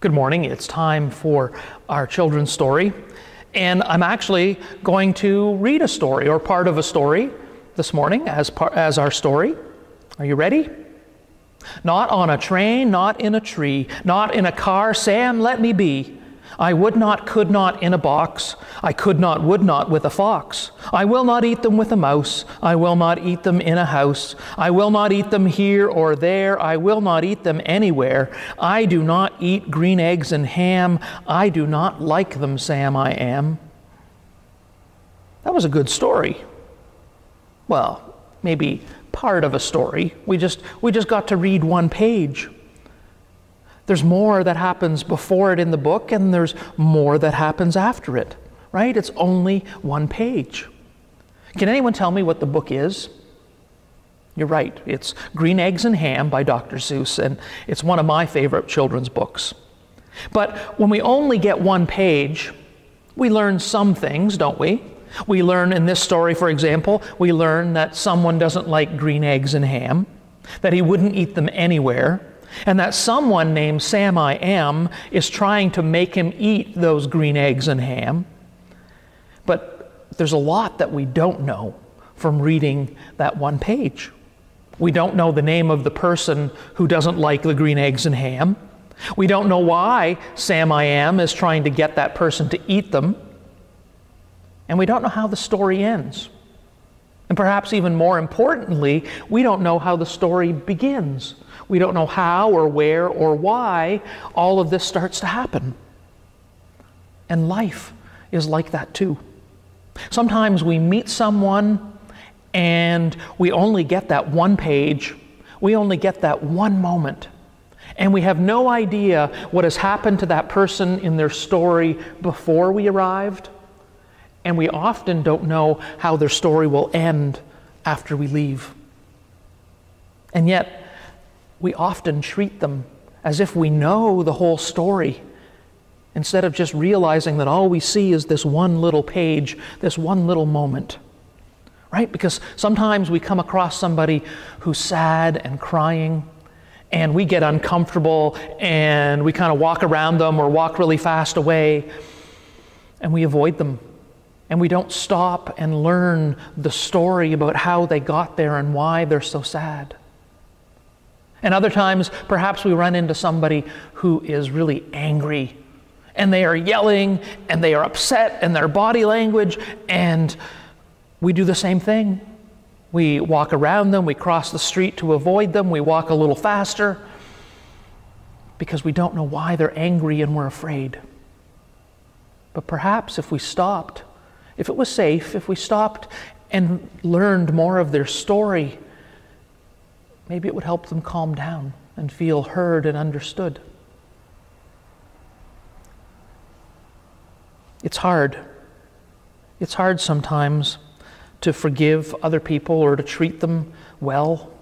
Good morning. It's time for our children's story. And I'm actually going to read a story or part of a story this morning as, par- as our story. Are you ready? Not on a train, not in a tree, not in a car. Sam, let me be. I would not, could not in a box. I could not, would not with a fox. I will not eat them with a mouse. I will not eat them in a house. I will not eat them here or there. I will not eat them anywhere. I do not eat green eggs and ham. I do not like them, Sam, I am. That was a good story. Well, maybe part of a story. We just, we just got to read one page. There's more that happens before it in the book, and there's more that happens after it, right? It's only one page. Can anyone tell me what the book is? You're right. It's Green Eggs and Ham by Dr. Seuss, and it's one of my favorite children's books. But when we only get one page, we learn some things, don't we? We learn in this story, for example, we learn that someone doesn't like green eggs and ham, that he wouldn't eat them anywhere, and that someone named Sam I Am is trying to make him eat those green eggs and ham. But there's a lot that we don't know from reading that one page. We don't know the name of the person who doesn't like the green eggs and ham. We don't know why Sam I Am is trying to get that person to eat them. And we don't know how the story ends. And perhaps even more importantly, we don't know how the story begins. We don't know how or where or why all of this starts to happen. And life is like that too. Sometimes we meet someone and we only get that one page, we only get that one moment. And we have no idea what has happened to that person in their story before we arrived. And we often don't know how their story will end after we leave. And yet, we often treat them as if we know the whole story instead of just realizing that all we see is this one little page, this one little moment. Right? Because sometimes we come across somebody who's sad and crying, and we get uncomfortable and we kind of walk around them or walk really fast away, and we avoid them. And we don't stop and learn the story about how they got there and why they're so sad. And other times, perhaps we run into somebody who is really angry and they are yelling and they are upset in their body language, and we do the same thing. We walk around them, we cross the street to avoid them, we walk a little faster because we don't know why they're angry and we're afraid. But perhaps if we stopped, if it was safe, if we stopped and learned more of their story, maybe it would help them calm down and feel heard and understood. It's hard. It's hard sometimes to forgive other people or to treat them well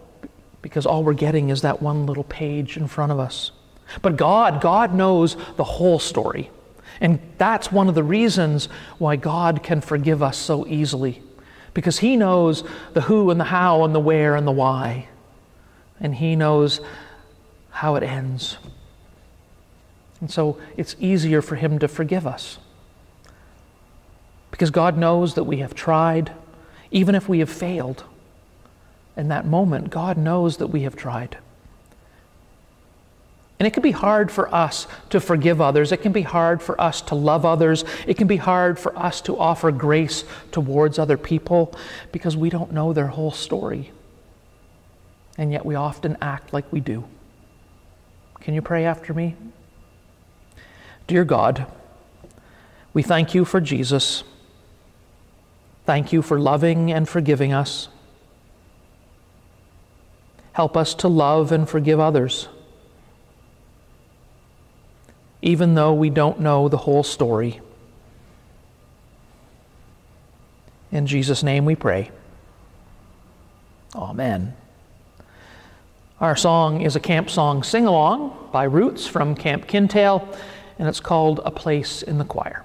because all we're getting is that one little page in front of us. But God, God knows the whole story. And that's one of the reasons why God can forgive us so easily. Because He knows the who and the how and the where and the why and He knows how it ends. And so it's easier for Him to forgive us. Because God knows that we have tried, even if we have failed. In that moment, God knows that we have tried. And it can be hard for us to forgive others. It can be hard for us to love others. It can be hard for us to offer grace towards other people because we don't know their whole story and yet we often act like we do. Can you pray after me? Dear God, we thank you for Jesus. Thank you for loving and forgiving us. Help us to love and forgive others, even though we don't know the whole story. In Jesus' name we pray. Amen. Our song is a camp song sing along by Roots from Camp Kintail, and it's called A Place in the Choir.